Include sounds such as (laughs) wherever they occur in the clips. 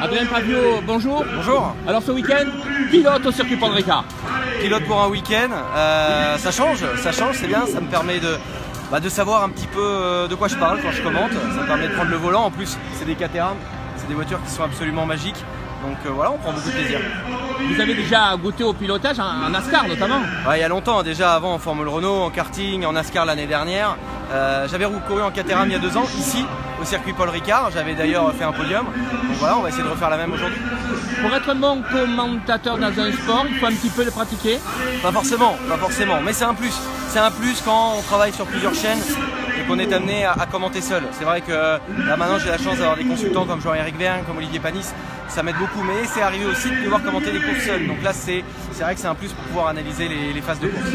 Adrien Pavio, bonjour. Bonjour. Alors ce week-end, pilote au circuit Paul Ricard. Pilote pour un week-end, euh, ça change, ça change, c'est bien, ça me permet de, bah, de savoir un petit peu euh, de quoi je parle quand je commente, ça me permet de prendre le volant, en plus c'est des Caterham, c'est des voitures qui sont absolument magiques, donc euh, voilà, on prend beaucoup de plaisir. Vous avez déjà goûté au pilotage en, NASCAR notamment ouais, Il y a longtemps, déjà avant en Formule Renault, en karting, en NASCAR l'année dernière. J'avais couru en Caterham il y a deux ans, ici, au circuit Paul Ricard, j'avais d'ailleurs fait un podium, donc voilà, on va essayer de refaire la même aujourd'hui. Pour être un bon commentateur dans un sport, il faut un petit peu le pratiquer Pas forcément, pas forcément, mais c'est un plus. C'est un plus quand on travaille sur plusieurs chaînes et qu'on est amené à, commenter seul. C'est vrai que là maintenant j'ai la chance d'avoir des consultants comme Jean-Éric Verne, comme Olivier Panis, ça m'aide beaucoup, mais c'est arrivé aussi de devoir commenter des courses seul. Donc là c'est vrai que c'est un plus pour pouvoir analyser les, phases de course.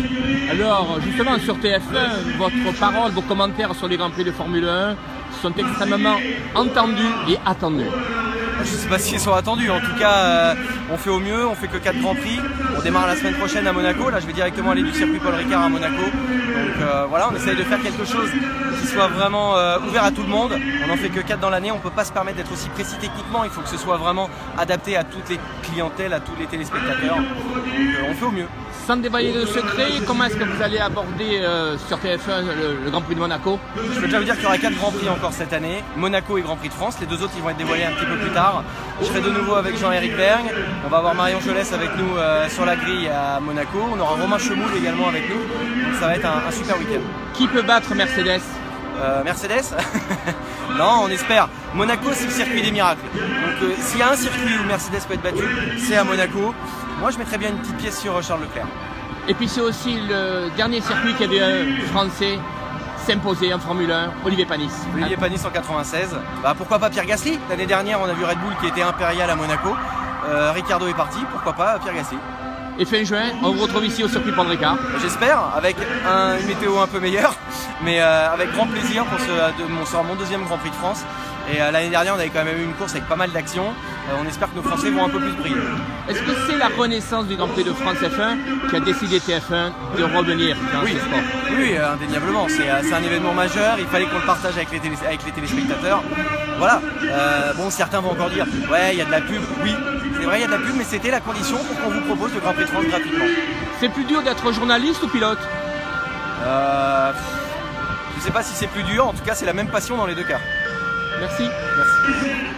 Alors justement sur TF1, votre parole, vos commentaires sur les Grands Prix de Formule 1 sont extrêmement entendus et attendus. Je ne sais pas s'ils sont attendus. En tout cas, euh, on fait au mieux. On fait que 4 grands prix. On démarre la semaine prochaine à Monaco. Là, je vais directement aller du circuit Paul Ricard à Monaco. Donc euh, voilà, on essaye de faire quelque chose qui soit vraiment euh, ouvert à tout le monde. On n'en fait que 4 dans l'année. On ne peut pas se permettre d'être aussi précis techniquement. Il faut que ce soit vraiment adapté à toutes les clientèles, à tous les téléspectateurs. Donc on fait au mieux. Sans dévoiler de secret, comment est-ce que vous allez aborder sur TF1 le, Grand Prix de Monaco? Je peux déjà vous dire qu'il y aura 4 Grands Prix encore cette année. Monaco et Grand Prix de France. Les deux autres, ils vont être dévoilés un petit peu plus tard. Je serai de nouveau avec Jean-Éric Berg. On va avoir Marion Jolès avec nous euh, sur la grille à Monaco. On aura Romain Chemoul également avec nous. Donc ça va être un, super week-end. Qui peut battre Mercedes euh, Mercedes (laughs) Non, on espère. Monaco, c'est le circuit des miracles. Donc euh, s'il y a un circuit où Mercedes peut être battu, c'est à Monaco. Moi, je mettrais bien une petite pièce sur Charles Leclerc. Et puis c'est aussi le dernier circuit qui avait un Français s'imposer en Formule 1, Olivier Panis. Olivier Panis en 96. Bah, pourquoi pas Pierre Gasly? L'année dernière, on a vu Red Bull qui était impérial à Monaco. Euh, Ricardo est parti, pourquoi pas Pierre Gasly et fin juin, on vous retrouve ici au circuit Ricard. J'espère, avec une météo un peu meilleure, (laughs) mais euh, avec grand plaisir pour ce, de, mon deuxième Grand Prix de France. Et euh, l'année dernière, on avait quand même eu une course avec pas mal d'actions. On espère que nos Français vont un peu plus briller. Est-ce que c'est la renaissance du Grand Prix de France F1 qui a décidé TF1 de revenir dans oui. ce sport? Oui, indéniablement. C'est un événement majeur. Il fallait qu'on le partage avec les, avec les téléspectateurs. Voilà. bon, certains vont encore dire, ouais, il y a de la pub. Oui, c'est vrai, il y a de la pub, mais c'était la condition pour qu'on vous propose le Grand Prix de France gratuitement. C'est plus dur d'être journaliste ou pilote euh, Je ne sais pas si c'est plus dur, en tout cas c'est la même passion dans les deux cas. Merci. Merci.